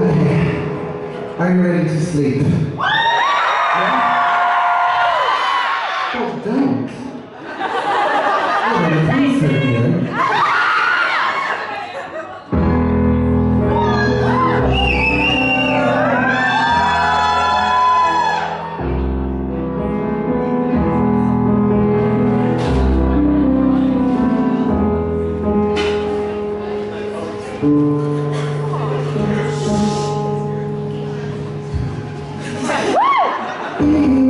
Okay. you ready to sleep. yeah? Oh, don't. Well, please, Thank mm -hmm. Mm-hmm.